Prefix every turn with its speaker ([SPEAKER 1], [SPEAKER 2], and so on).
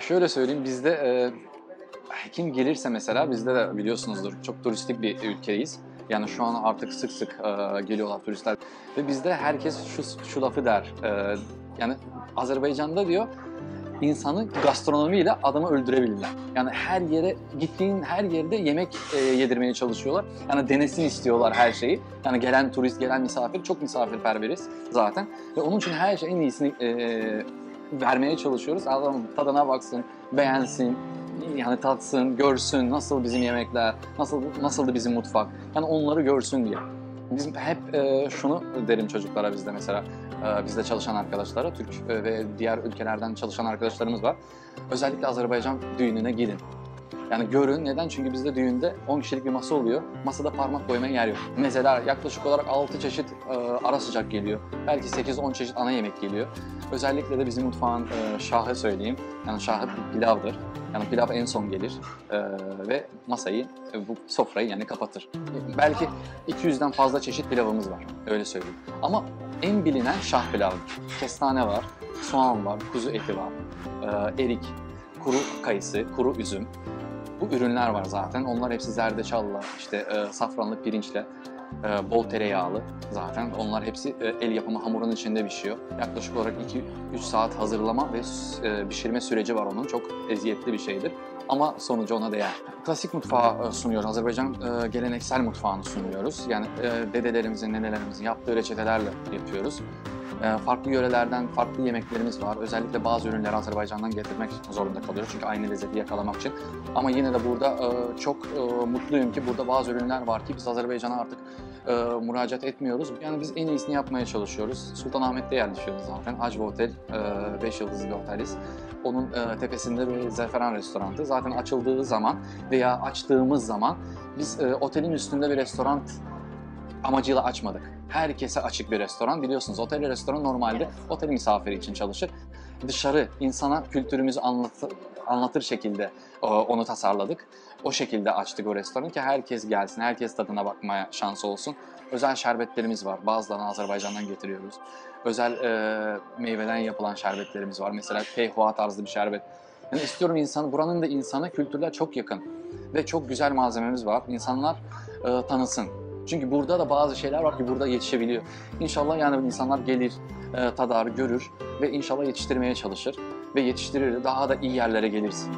[SPEAKER 1] Şöyle söyleyeyim bizde e, kim gelirse mesela bizde de biliyorsunuzdur çok turistik bir ülkeyiz. Yani şu an artık sık sık e, geliyorlar turistler ve bizde herkes şu şu lafı der. e, yani Azerbaycan'da diyor insanı gastronomiyle adamı öldürebilirler. Yani her yere gittiğin her yerde yemek e, yedirmeye çalışıyorlar. Yani denesin istiyorlar her şeyi. Yani gelen turist, gelen misafir çok misafirperveriz zaten. Ve onun için her şeyin iyisini e, vermeye çalışıyoruz. Adam tadına baksın, beğensin, yani tatsın, görsün nasıl bizim yemekler, nasıl nasıldı bizim mutfak. Yani onları görsün diye. Biz hep e, şunu derim çocuklara bizde mesela e, bizde çalışan arkadaşlara, Türk e, ve diğer ülkelerden çalışan arkadaşlarımız var. Özellikle Azerbaycan düğününe gidin. Yani görün neden? Çünkü bizde düğünde 10 kişilik bir masa oluyor. Masada parmak koymaya yer yok. Mezeler yaklaşık olarak 6 çeşit e, ara sıcak geliyor. Belki 8-10 çeşit ana yemek geliyor. Özellikle de bizim mutfağın e, şahı söyleyeyim. Yani şahı pilavdır. Yani pilav en son gelir e, ve masayı, e, bu sofrayı yani kapatır. Belki 200'den fazla çeşit pilavımız var. Öyle söyleyeyim. Ama en bilinen şah pilavı. Kestane var, soğan var, kuzu eti var, e, erik, kuru kayısı, kuru üzüm. Bu ürünler var zaten. Onlar hepsi zerdeçalla, işte e, safranlı pirinçle, e, bol tereyağlı zaten. Onlar hepsi e, el yapımı hamurun içinde pişiyor. Yaklaşık olarak 2-3 saat hazırlama ve e, pişirme süreci var onun. Çok eziyetli bir şeydir. Ama sonucu ona değer. Klasik mutfağı e, sunuyoruz. Azerbaycan e, geleneksel mutfağını sunuyoruz. Yani e, dedelerimizin, nenelerimizin yaptığı reçetelerle yapıyoruz. E, farklı yörelerden farklı yemeklerimiz var. Özellikle bazı ürünleri Azerbaycan'dan getirmek zorunda kalıyoruz. Çünkü aynı lezzeti yakalamak için. Ama yine de burada e, çok e, mutluyum ki burada bazı ürünler var ki biz Azerbaycan'a artık e, müracaat etmiyoruz. Yani biz en iyisini yapmaya çalışıyoruz. Sultanahmet'te yerleşiyoruz zaten. Acva Otel, 5 yıldızlı bir oteliz. Onun tepesinde bir Zeferan restoranı. Zaten açıldığı zaman veya açtığımız zaman biz otelin üstünde bir restoran amacıyla açmadık. Herkese açık bir restoran. Biliyorsunuz otel ve restoran normalde otel misafiri için çalışır. Dışarı insana kültürümüzü anlatır, anlatır şekilde e, onu tasarladık. O şekilde açtık o restoranı ki herkes gelsin, herkes tadına bakmaya şansı olsun. Özel şerbetlerimiz var. Bazılarını Azerbaycan'dan getiriyoruz. Özel e, meyveden yapılan şerbetlerimiz var. Mesela peyhua tarzı bir şerbet. Yani istiyorum insanı, buranın da insana kültürler çok yakın. Ve çok güzel malzememiz var. İnsanlar e, tanısın. Çünkü burada da bazı şeyler var ki burada yetişebiliyor. İnşallah yani insanlar gelir, e, tadar, görür ve inşallah yetiştirmeye çalışır. Ve yetiştirir daha da iyi yerlere gelirsin.